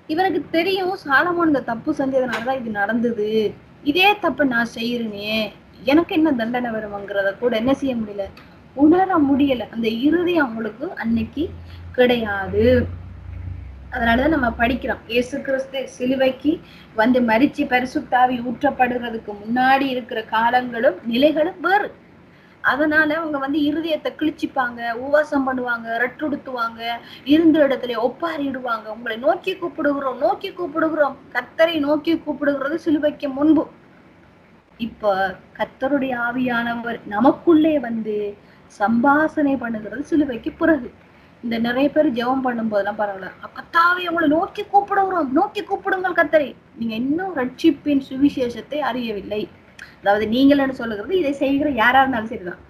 இவனுக்கு தெரியும் சாலமோன் இந்த தப்பு செஞ்சதுனாலதான் இது நடந்தது. இதே தப்பு நான் செய்யறேனே. எனக்கு என்ன தண்டனை வருமங்கிறத கூட என்ன செய்ய முடியல? உணர முடியல. அந்த இறுதி அவங்களுக்கு அன்னைக்கு கிடையாது. அதனாலதான் நம்ம படிக்கிறோம். இயேசு கிறிஸ்து சிலுவைக்கு வந்து மரிச்சு பரிசுத்தாவி ஊற்றப்படுறதுக்கு முன்னாடி இருக்கிற காலங்களும் நிலைகளும் வேறு. அதனால அவங்க வந்து இருதயத்தை கிழிச்சிப்பாங்க உவாசம் பண்ணுவாங்க ரட்டுடுத்துவாங்க இருந்த இடத்துல ஒப்பாரிடுவாங்க. உங்களை நோக்கி கூப்பிடுகிறோம் நோக்கி கூப்பிடுகிறோம். கத்தரை நோக்கி கூப்பிடுகிறது சிலுவைக்கு முன்பு. இப்ப கத்தருடைய ஆவியானவர் நமக்குள்ளே வந்து சம்பாசனை பண்ணுகிறது சிலுவைக்கு பிறகு. இந்த நிறைய பேர் ஜெபம் பண்ணும்போதெல்லாம் பரவாயில்ல. கத்தாவே உங்களை நோக்கி கூப்பிடுகிறோம். நோக்கி கூப்பிடுங்கள் கத்தரை நீங்க இன்னும் ரட்சிப்பின் சுவிசேஷத்தை அறியவில்லை. அதாவது நீங்கள்னு சொல்லுகிறது? இதை செய்கிற யாரா இருந்தாலும் சரிதான்.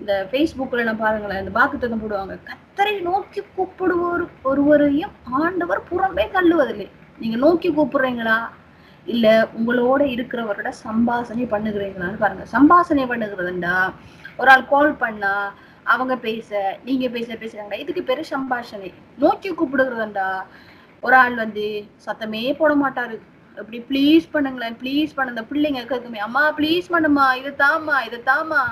இந்த ஃபேஸ்புக்கில் நான் பாருங்களேன் இந்த வாக்குத்தத்தம் போடுவாங்க. கத்தரை நோக்கி கூப்பிடுவோர் ஒருவரையும் ஆண்டவர் புறம்பே தள்ளுவதில்லை. நீங்க நோக்கி கூப்பிடுறீங்களா? இல்ல உங்களோட இருக்கிறவரோட சம்பாசனை பண்ணுகிறீங்களான்னு பாருங்க. சம்பாசனை பண்ணுகிறதுண்டா? ஒரு ஆள் கால் பண்ணா அவங்க பேச நீங்க பேச பேசுறாங்க இதுக்கு பெரு சம்பாஷணை. நோக்கி கூப்பிடுறதுடா ஒரு ஆள் வந்து சத்தமே போட மாட்டாரு. அப்படி ப்ளீஸ் பண்ணுங்களேன் ப்ளீஸ் பண்ண பிள்ளைங்க கேட்குமே அம்மா ப்ளீஸ் பண்ணுமா இது தாமா இது தாமா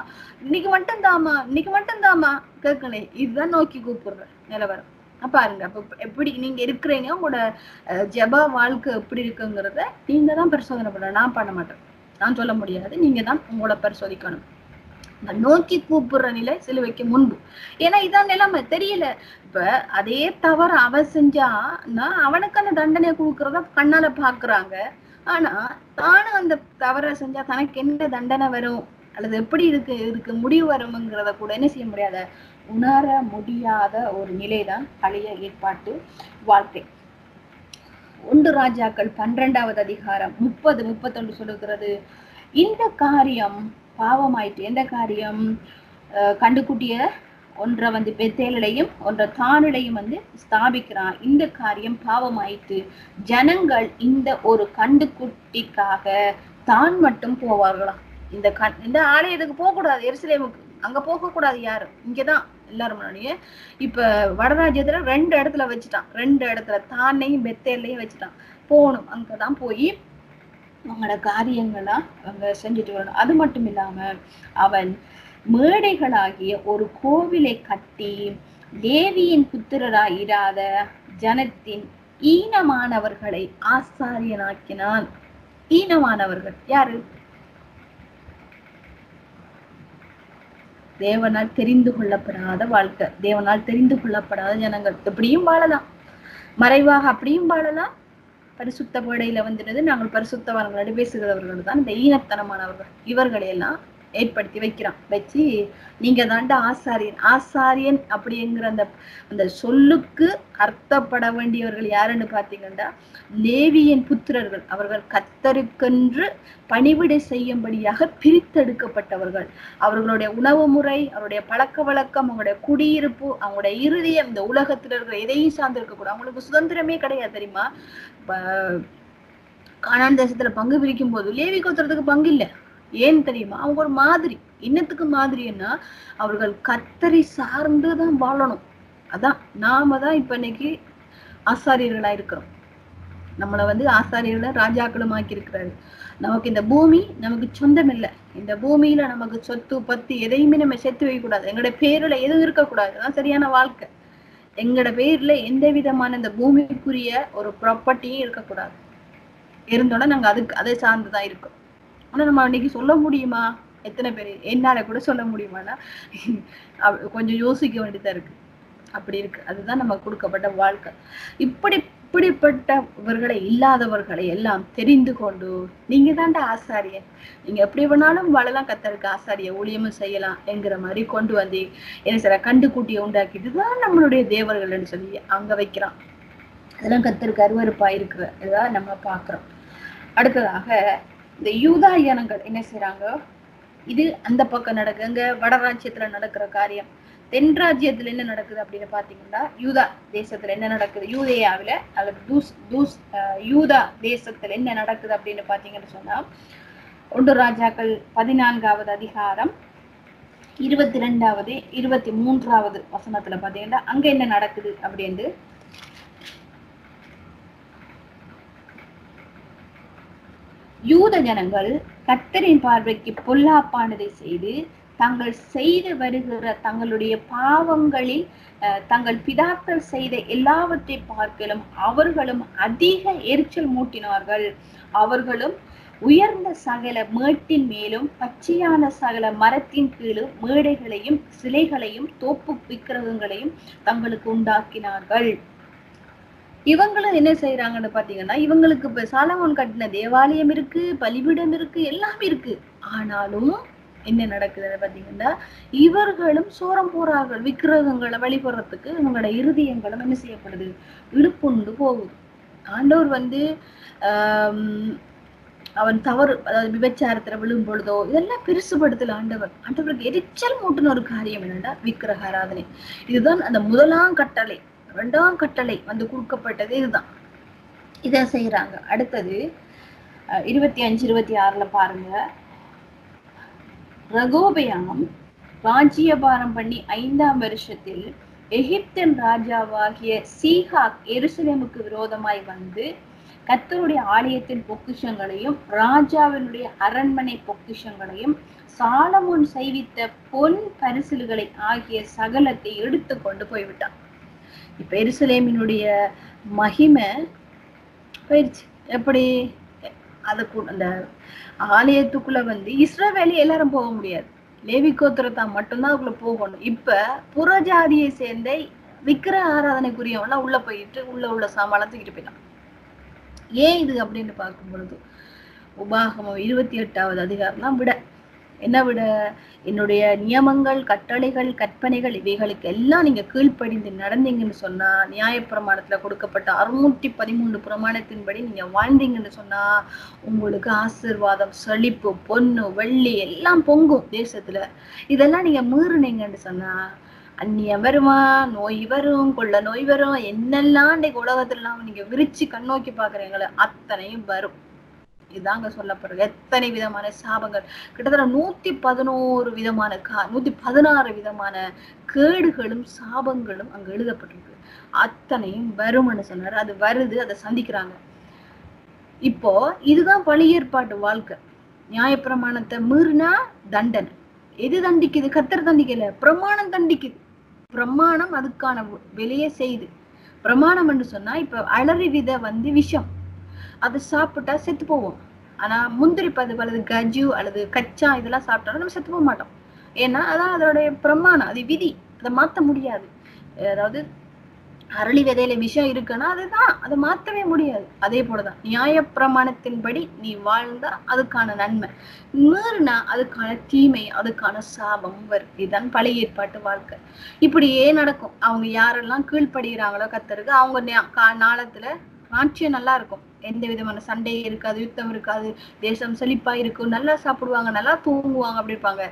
இன்னைக்கு மட்டும் தாமா இன்னைக்கு மட்டும் தாமா கேட்கலே. இதுதான் நோக்கி கூப்பிடுற நிலவரம். பாருங்க அப்ப எப்படி நீங்க இருக்கிறீங்க உங்களோட அஹ், வாழ்க்கை எப்படி இருக்குங்கிறத நீங்க தான் பரிசோதனை பண்ண நான் பண்ண மாட்டேன். நான் சொல்ல முடியாது. நீங்க தான் உங்களோட பரிசோதிக்கணும். நோக்கி கூப்பிடுற நிலை சிலுவைக்கு முன்பு. ஏன்னா இதான் நிலைமை. தெரியல. இப்ப அதே தவறு அவ செஞ்சான்னா அவனுக்கு அந்த தண்டனை கொடுக்கறத கண்ணால பாக்குறாங்க ஆனா தானும் அந்த தவறை செஞ்சா தனக்கு என்ன தண்டனை வரும்? அல்லது எப்படி இருக்கு? இதுக்கு முடிவு வரும்ங்கிறத கூட என்ன செய்ய முடியாத? உணர முடியாத ஒரு நிலைதான் பழைய ஏற்பாட்டு வாழ்க்கை. ஒன்று ராஜாக்கள் பன்னிரெண்டாவது அதிகாரம் முப்பது முப்பத்தொன்று சொல்லுகிறது இந்த காரியம் பாவமாயிட்டு எந்த காரியம்? கண்டுக்குட்டிய ஒன்றை வந்து பெத்தேலையும் ஒன்றை தானிலையும் வந்து ஸ்தாபிக்கிறான். இந்த காரியம் பாவமாயிட்டு ஜனங்கள் இந்த ஒரு கண்டுக்குட்டிக்காக தான் மட்டும் போவார்களாம் இந்த கண் இந்த ஆலயத்துக்கு போகக்கூடாது. எருசலேமுக்கு. அங்க போகக்கூடாது யாரும். இங்கதான் எல்லாரும் முன்னாடியே. இப்ப வடராஜ்யத்துல ரெண்டு இடத்துல வச்சுட்டான். ரெண்டு இடத்துல தானையும் பெத்தேலையும் வச்சுட்டான். போகணும். அங்கதான் போய் அவங்களோட காரியங்களாக அவங்க செஞ்சுட்டு வரணும். அது மட்டும் இல்லாம அவன் மேடைகளாகிய ஒரு கோவிலை கட்டி தேவியின் புத்திரராய் இராத ஜனத்தின் ஈனமானவர்களை ஆசாரியனாக்கினான். ஈனமானவர்கள் யாரு? தேவனால் தெரிந்து கொள்ளப்படாத வாழ்க்கை. தேவனால் தெரிந்து கொள்ளப்படாத ஜனங்கள். எப்படியும் வாழலாம். மறைவாக அப்படியும் வாழலாம். பரிசுத்த வேடையில வந்துடுது நாங்கள் பரிசுத்தவான்களோடு பேசுகிறவர்கள் தான் இந்த ஈனத்தனமானவர்கள். இவர்களையெல்லாம் ஏற்படுத்தி வைக்கிறான். வச்சு நீங்க தாண்டா ஆசாரியன். ஆசாரியன் அப்படிங்கிற அந்த அந்த சொல்லுக்கு அர்த்தப்பட வேண்டியவர்கள் யாருன்னு பாத்தீங்கன்னா லேவியின் புத்திரர்கள். அவர்கள் கத்தருக்கென்று பணிவிடை செய்யும்படியாக பிரித்தெடுக்கப்பட்டவர்கள். அவர்களுடைய உணவு முறை அவருடைய பழக்க வழக்கம் அவங்களுடைய குடியிருப்பு அவங்களுடைய இறுதியம் இந்த உலகத்தில் இருக்கிற எதையும் சார்ந்திருக்க கூட அவங்களுக்கு சுதந்திரமே கிடையாது தெரியுமா? இப்ப கானான் தேசத்துல பங்கு பிரிக்கும் போது லேவி கோத்திரத்துக்கு பங்கு இல்லை. ஏன் தெரியுமா? அவங்க ஒரு மாதிரி. இன்னத்துக்கு மாதிரின்னா அவர்கள் கத்தரி சார்ந்து தான் வாழணும். அதான் நாம தான் இப்ப இன்னைக்கு ஆசாரியர்களா இருக்கிறோம். நம்மளை வந்து ஆசாரியர்களை ராஜாக்களும் ஆக்கி இருக்கிறாரு நமக்கு இந்த பூமி நமக்கு சொந்தம் இல்லை. இந்த பூமியில நமக்கு சொத்து பத்து எதையுமே நம்ம சேர்த்து வைக்க கூடாது எங்களோட பேர்ல எதுவும் இருக்கக்கூடாது. அதான் சரியான வாழ்க்கை. எங்களோட பேர்ல எந்த விதமான இந்த பூமிக்குரிய ஒரு ப்ராப்பர்ட்டியும் இருக்கக்கூடாது. இருந்தோட நாங்க அதுக்கு அதை சார்ந்துதான் இருக்கோம். ஆனா நம்ம இன்னைக்கு சொல்ல முடியுமா? எத்தனை பேர்? என்னால கூட சொல்ல முடியுமானா அவ- கொஞ்சம் யோசிக்க வேண்டியதா இருக்கு. அப்படி இருக்கு. அதுதான் நம்ம கொடுக்கப்பட்ட வாழ்க்கை. இப்படி இப்படிப்பட்டவர்களை இல்லாதவர்களை எல்லாம் தெரிந்து கொண்டு நீங்க தாண்டா ஆசாரியன். நீங்க எப்படி வேணாலும் வாழலாம் கத்தருக்கு ஆசாரிய ஊழியமும் செய்யலாம் என்கிற மாதிரி கொண்டு வந்து என்ன சில கண்டுக்கூட்டியை உண்டாக்கிட்டு தான் நம்மளுடைய தேவர்கள்னு சொல்லி அங்க வைக்கிறான். அதெல்லாம் கத்தருக்கு அருவறுப்பா இருக்கிற இதான் நம்ம பாக்குறோம் அடுத்ததாக இந்த யூதா இனங்கள் என்ன செய்யறாங்க இது அந்த பக்கம் நடக்குங்க. வடராஜ்யத்துல நடக்கிற காரியம். தென் ராஜ்யத்துல என்ன நடக்குது அப்படின்னு பாத்தீங்கன்னா யூதா தேசத்துல என்ன நடக்குது? யூதேயாவில அல்லது தூஸ் தூஸ் அஹ், யூதா தேசத்துல என்ன நடக்குது அப்படின்னு பாத்தீங்கன்னு சொன்னா ஒன்று ராஜாக்கள் பதினான்காவது அதிகாரம் இருபத்தி ரெண்டாவது இருபத்தி மூன்றாவது வசனத்துல பாத்தீங்கன்னா அங்க என்ன நடக்குது அப்படின்னு யூத ஜனங்கள் கத்தரின் பார்வைக்கு பொல்லாப்பானதை செய்து தாங்கள் செய்து வருகிற தங்களுடைய பாவங்களில் தங்கள் பிதாக்கள் செய்த எல்லாவற்றை பார்க்கலும் அவர்களும் அதிக எரிச்சல் மூட்டினார்கள். அவர்களும் உயர்ந்த சகல மேட்டின் மேலும் பச்சையான சகல மரத்தின் கீழும் மேடைகளையும் சிலைகளையும் தோப்பு விக்கிரகங்களையும் தங்களுக்கு உண்டாக்கினார்கள். இவங்களும் என்ன செய்யறாங்கன்னு பாத்தீங்கன்னா இவங்களுக்கு இப்ப சாலமோன் கட்டின தேவாலயம் இருக்கு பலிபீடம் இருக்கு எல்லாமே இருக்கு. ஆனாலும் என்ன நடக்குதுன்னு பாத்தீங்கன்னா இவர்களும் சோரம் போறார்கள் விக்கிரகங்களை வழிபடுறதுக்கு இவங்களோட இருதயங்களும் என்ன செய்யப்படுது? இழுப்புண்டு போகுது. ஆண்டவர் வந்து அவன் தவறு அதாவது விபச்சாரத்துல விழும் பொழுதோ இதெல்லாம் பெருசுபடுத்தல ஆண்டவர். ஆண்டவருக்கு எரிச்சல் மூட்டுன ஒரு காரியம் என்னன்னா விக்கிரக ஆராதனை. இதுதான் அந்த முதலாம் கட்டளை. ரெண்டாம் கட்டளை வந்து கொடுக்கப்பட்டது இதுதான். இதை செய்கிறாங்க அடுத்தது இருபத்தி அஞ்சு இருபத்தி ஆறுல பாருங்க. ரகோபயாம் ராஜ்யபாரம் பண்ணி ஐந்தாம் வருஷத்தில் எகிப்தின் ராஜாவாகிய சீஹாக் எருசலேமுக்கு விரோதமாய் வந்து கத்தருடைய ஆலயத்தின் பொக்கிஷங்களையும் ராஜாவினுடைய அரண்மனை பொக்கிஷங்களையும் சாலமுன் செய்வித்த பொன் பரிசில்களை ஆகிய சகலத்தை எடுத்து கொண்டு போய்விட்டான். இப்போ எருசலேமினுடைய மகிமை போயிடுச்சு எப்படி? அதை அந்த ஆலயத்துக்குள்ள வந்து இஸ்ரவேலி எல்லாரும் போக முடியாது. லேவி கோத்திரத்தா மட்டும்தான் அதுக்குள்ள போகணும். இப்ப புறஜாதியை சேர்ந்த விக்கிர ஆராதனைக்குரியவன்லாம் உள்ள போயிட்டு உள்ள உள்ள சாமான் தூக்கிட்டு போயிட்டான். ஏன் இது அப்படின்னு பார்க்கும் பொழுது உபாகமம் இருபத்தி எட்டாவது அதிகாரம் தான் விட என்ன விட என்னுடைய நியமங்கள் கட்டளைகள் கற்பனைகள் இவைகளுக்கு எல்லாம் நீங்க கீழ்ப்படிந்து நடந்தீங்கன்னு சொன்னா நியாயப்பிரமாணத்துல கொடுக்கப்பட்ட அறுநூற்றி பதிமூணு பிரமாணத்தின்படி நீங்க வாழ்ந்தீங்கன்னு சொன்னா உங்களுக்கு ஆசிர்வாதம் செழிப்பு பொண்ணு வெள்ளி எல்லாம் பொங்கும் தேசத்துல. இதெல்லாம் நீங்க மீறினீங்கன்னு சொன்னா அந்நியம் வருமா நோய் வரும் கொள்ள நோய் வரும் என்னெல்லாம் இன்னைக்கு உலகத்துலாம் நீங்க விரிச்சு கண்ணோக்கி பாக்குறீங்களோ அத்தனையும் வரும். இதாங்க சொல்லப்படுறது எத்தனை விதமான சாபங்கள்? கிட்டத்தட்ட நூத்தி பதினோரு விதமான கா நூத்தி பதினாறு விதமான கேடுகளும் சாபங்களும் அங்க எழுதப்பட்டிருக்கு. அத்தனையும் வரும்னு சொன்னாரு அது வருது அதை சந்திக்கிறாங்க. இப்போ இதுதான் பழி ஏற்பாட்டு வாழ்க்கை. நியாயப்பிரமாணத்தை மீறினா தண்டனை. எது தண்டிக்குது? கத்தர் தண்டிக்கல. பிரமாணம் தண்டிக்குது. பிரமாணம் அதுக்கான வெளியே செய்யுது. பிரமாணம் என்று சொன்னா இப்ப அலறி வித வந்து விஷம். அது சாப்பிட்டா செத்து போவோம். ஆனா முந்திரி பருப்பு அல்லது கஜு அல்லது கச்சா இதெல்லாம் சாப்பிட்டாலும் நம்ம செத்து போக மாட்டோம். ஏன்னா அதான் அதனுடைய பிரமாணம். அது விதி. அதை மாத்த முடியாது. அதாவது அரளி விதையில விஷயம் இருக்குன்னா அதுதான். அதை மாத்தவே முடியாது. அதே போலதான். நியாய பிரமாணத்தின்படி நீ வாழ்ந்தா அதுக்கான நன்மை. மீறினா அதுக்கான தீமை அதுக்கான சாபம் வரும் இதுதான் பழைய ஏற்பாட்டு வாழ்க்கை. இப்படியே நடக்கும். அவங்க யாரெல்லாம் கீழ்ப்படுகிறாங்களோ கத்தருக்கு அவங்க நாளத்துல ஆட்சியம் நல்லா இருக்கும். எந்த விதமான சண்டை இருக்காது யுத்தம் இருக்காது தேசம் செழிப்பா இருக்கும் நல்லா சாப்பிடுவாங்க நல்லா தூங்குவாங்க அப்படி இருப்பாங்க.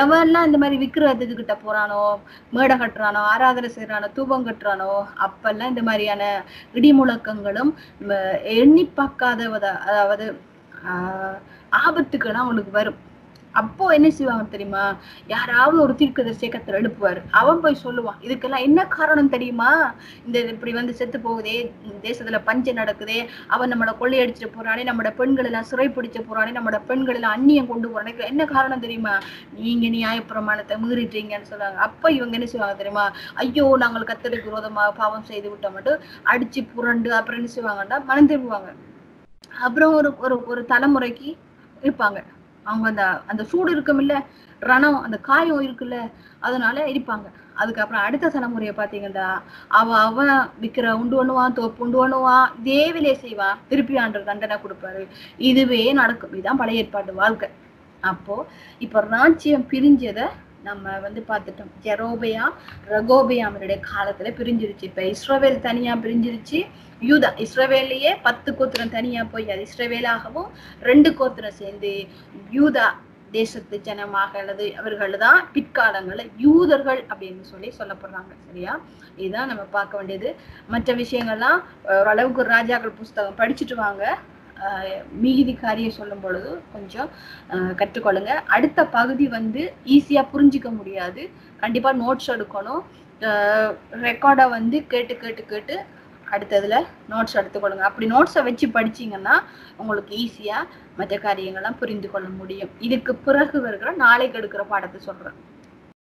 எவன்லாம் இந்த மாதிரி விக்கிரத்துக்கு கிட்ட போறானோ மேடை கட்டுறானோ ஆராதனை செய்யறானோ தூபம் கட்டுறானோ அப்பெல்லாம் இந்த மாதிரியான இடி முழக்கங்களும் எண்ணி பார்க்காதவத அதாவது ஆஹ் ஆபத்துக்கெல்லாம் அவனுக்கு வரும். அப்போ என்ன செய்வாங்க தெரியுமா? யாராவது ஒரு தீர்க்கதரிசியை கத்தர் எழுப்புவார். அவன் போய் சொல்லுவான் இதுக்கெல்லாம் என்ன காரணம் தெரியுமா? இந்த இப்படி வந்து செத்து போகுதே தேசத்துல பஞ்சம் நடக்குதே அவன் நம்மளை கொள்ளையடிச்சிட்டு போறானே நம்மளோட பெண்கள் எல்லாம் சிறை பிடிச்ச போறானே நம்மளோட பெண்கள் எல்லாம் அந்நியம் கொண்டு போறானே என்ன காரணம் தெரியுமா? நீங்க நியாயப்பிரமாணத்தை மீறிட்டீங்கன்னு சொல்றாங்க. அப்ப இவங்க என்ன செய்வாங்க தெரியுமா? ஐயோ நாங்கள் கத்தருக்கு விரோதமா பாவம் செய்து விட்ட மட்டும் அடிச்சு புரண்டு அப்புறம் என்ன செய்வாங்கன்னா மனம் திரும்புவாங்க. அப்புறம் ஒரு ஒரு ஒரு தலைமுறைக்கு இருப்பாங்க. அவங்க அந்த அந்த சூடு இருக்கும் ரணம் அந்த காயம் இருக்குல்ல அதனால இருப்பாங்க அதுக்கப்புறம் அடுத்த தலைமுறையை பாத்தீங்கன்னா அவ அவன் விக்கிற உண்டு ஒண்ணுவான் தோப்பு உண்டு பண்ணுவான் இதே வேலையை செய்வான் திருப்பி ஆண்டு தண்டனை கொடுப்பாரு. இதுவே நடக்கும். இதுதான் பழைய ஏற்பாட்டு வாழ்க்கை. அப்போ இப்ப ராஜ்யம் பிரிஞ்சதை நம்ம வந்து பார்த்துட்டோம். ஜெரோபியா ரகோபியாமருடைய காலத்துல பிரிஞ்சிருச்சு. இப்ப இஸ்ரோவேல் தனியா பிரிஞ்சிருச்சு. யூதா இஸ்ரவேலையே பத்து கோத்திரம் தனியா போய் அது இஸ்ரவேலாகவும் ரெண்டு கோத்திரம் சேர்ந்து யூதா தேசத்து ஜனமாக அல்லது அவர்கள் தான் பிற்காலங்களில் யூதர்கள் அப்படின்னு சொல்லி சொல்லப்படுறாங்க. சரியா? இதுதான் நம்ம பார்க்க வேண்டியது. மற்ற விஷயங்கள்லாம் ஓரளவுக்கு ராஜாக்கள் புஸ்தகம் படிச்சுட்டு வாங்க. மீதி காரியம் சொல்லும் பொழுது கொஞ்சம் கற்றுக்கொள்ளுங்க. அடுத்த பகுதி வந்து ஈஸியா புரிஞ்சிக்க முடியாது. கண்டிப்பா நோட்ஸ் எடுக்கணும். ரெக்கார்டை வந்து கேட்டு கேட்டு கேட்டு அடுத்ததுல நோட்ஸ் எடுத்துக்கொள்ளுங்க. அப்படி நோட்ஸை வச்சு படிச்சீங்கன்னா உங்களுக்கு ஈஸியா மற்ற காரியங்கள்லாம் புரிந்து கொள்ள முடியும். இதுக்கு பிறகு இருக்கிற நாளைக்கு எடுக்கிற பாடத்தை சொல்கிறேன்